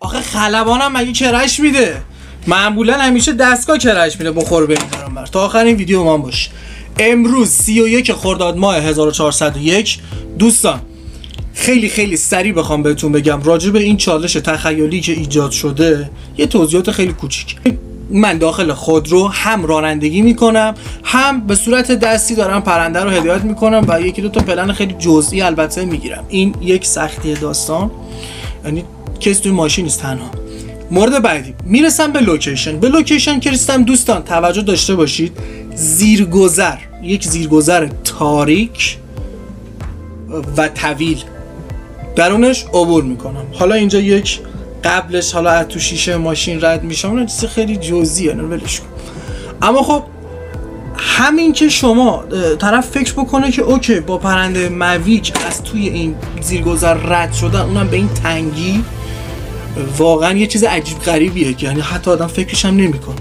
آخه خلبانم مگه کرش میده؟ معمولا همیشه دستگاه کرش میده بخور بمیدارم بر. تا آخر این ویدیو من باش. امروز 31 خرداد ماه 1401 دوستان خیلی خیلی سریع بخوام بهتون بگم راجع به این چالش تخیلی که ایجاد شده یه توضیحات خیلی کوچیک. من داخل خودرو هم رانندگی می‌کنم هم به صورت دستی دارم پرنده رو هدایت می‌کنم و یکی دو تا پلن خیلی جزئی البته می‌گیرم. این یک سختی داستان. یعنی کسی توی ماشین نیست تنها. مورد بعدی می‌رسم به لوکیشن. به لوکیشن که رسیدم دوستان توجه داشته باشید. زیرگذر یک زیرگذر تاریک و طویل. درونش عبور می‌کنم. حالا اینجا یک قبلش حالا از تو شیشه ماشین رد میشم اون چیز خیلی جزئیه نه ولش کن. اما خب همین که شما طرف فکر بکنه که اوکی با پرنده مویج از توی این زیرگذر رد شدن اونم به این تنگی واقعا یه چیز عجیب غریبیه که یعنی حتی آدم فکرش هم نمی‌کنه.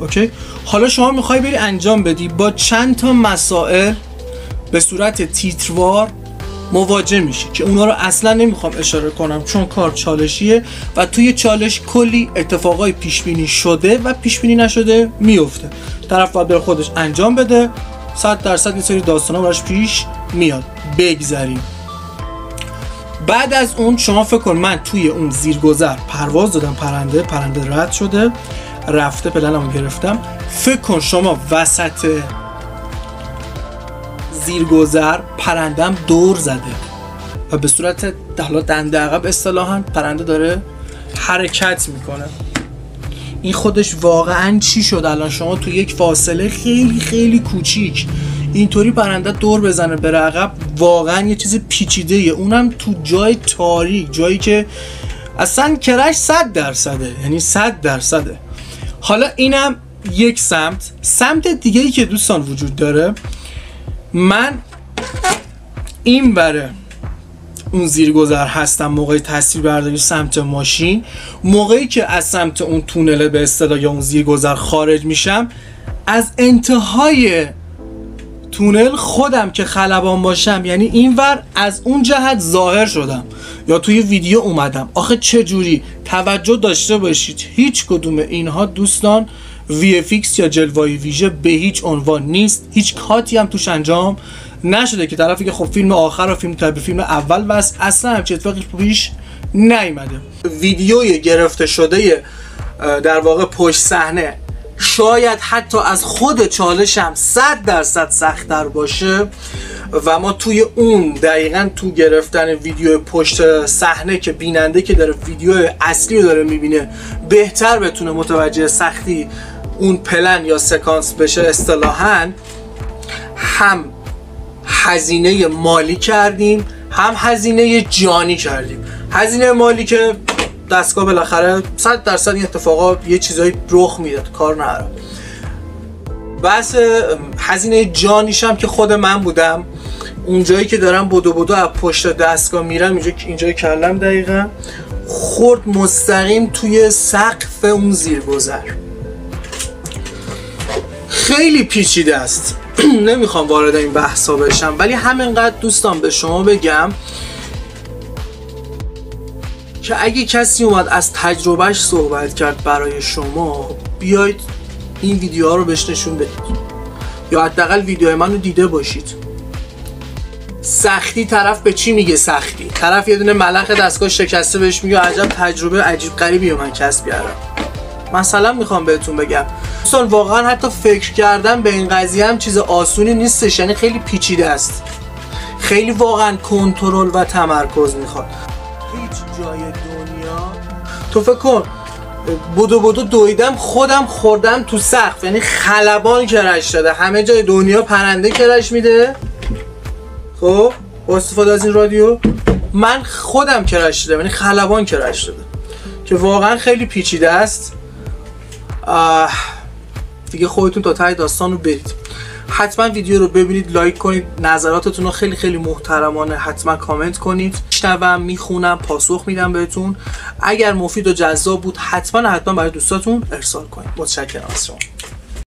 اوکی؟ حالا شما می‌خوای بری انجام بدی با چند تا مسائل به صورت تیتروار مواجه میشی که اونا رو اصلا نمی‌خوام اشاره کنم چون کار چالشیه و توی چالش کلی اتفاقای پیش بینی شده و پیش بینی نشده میفته طرف باید بره خودش انجام بده. 100 درصد این سری داستانا براش پیش میاد. بگذریم بعد از اون شما فکر کن من توی اون زیرگذر پرواز دادم پرنده پرنده رد شده رفته پلنمو گرفتم. فکر کن شما وسط زیرگذر پرندم دور زده و به صورت حالا دنده عقب اصطلاحا پرنده داره حرکت می‌کنه. این خودش واقعا چی شد؟ الان شما تو یک فاصله خیلی خیلی کوچیک اینطوری پرنده دور بزنه به عقب. واقعا یه چیز پیچیده ایه. اونم تو جای تاریک جایی که اصلا کرش صد درصده. یعنی صد درصده. حالا اینم یک سمت. سمت دیگه ای که دوستان وجود داره من این بره اون زیرگذر هستم موقع تصویر برداری سمت ماشین. موقعی که از سمت اون تونله به اصطلاح یا اون زیرگذر خارج میشم از انتهای تونل خودم که خلبان باشم یعنی اینور از اون جهت ظاهر شدم. یا توی ویدیو اومدم. آخه چه جوری؟ توجه داشته باشید. هیچ کدوم اینها دوستان VFX یا جلوای ویژه به هیچ عنوان نیست. هیچ کاتی هم توش انجام نشده که طرفی که خب فیلم آخر و فیلم به فیلم اول بس اصلا همچه اتفاقی پیش نیومده. ویدیوی گرفته شده در واقع پشت صحنه شاید حتی از خود چالشم صد درصد سختتر باشه. و ما توی اون دقیقا تو گرفتن ویدیو پشت صحنه که بیننده که داره ویدیو اصلی رو داره می‌بینه بهتر بتونه متوجه سختی اون پلن یا سکانس بشه اصطلاحا هم هزینه مالی کردیم هم هزینه جانی کردیم. هزینه مالی که دستگاه بالاخره 100 درصد این اتفاقا یه چیزایی رخ می‌داد کار ندارم. بحث هزینه جانیش هم که خود من بودم. اونجایی که دارم بدو بدو از پشت دستگاه میرم اینجا اینجای کلم دقیقا. خورد مستقیم توی سقف اون زیرگذر خیلی پیچیده است. نمی‌خوام وارد این بحثا بشم ولی همینقدر دوستان به شما بگم که اگه کسی اومد از تجربهش صحبت کرد برای شما بیاید این ویدیوها رو بهش نشون بدید. یا حداقل ویدیوهای من رو دیده باشید. سختی طرف به چی میگه سختی؟ طرف یه دونه ملخ دستگاه شکسته بهش میگه عجب تجربه عجیب غریبی من کسب کردم مثلا می‌خوام بهتون بگم. دوستان واقعا حتی فکر کردن به این قضیه هم چیز آسونی نیستش یعنی خیلی پیچیده است. خیلی واقعا کنترل و تمرکز می‌خواد. هیچ جای دنیا. تو فکر کن بودو بودو دویدم خودم خوردم تو سقف. یعنی خلبان کرش داده. همه جای دنیا پرنده کرش میده. خب با استفاده از این رادیو من خودم کرش دادم. یعنی خلبان کرش داده. که واقعا خیلی پیچیده است. دیگه خودتون تا ته داستان رو برید. حتما ویدیو رو ببینید لایک کنید نظراتتون رو خیلی خیلی محترمانه حتما کامنت کنید. میشنوم می‌خونم پاسخ میدم بهتون. اگر مفید و جذاب بود حتما حتما برای دوستاتون ارسال کنید. متشکرم از شما.